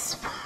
Swamp.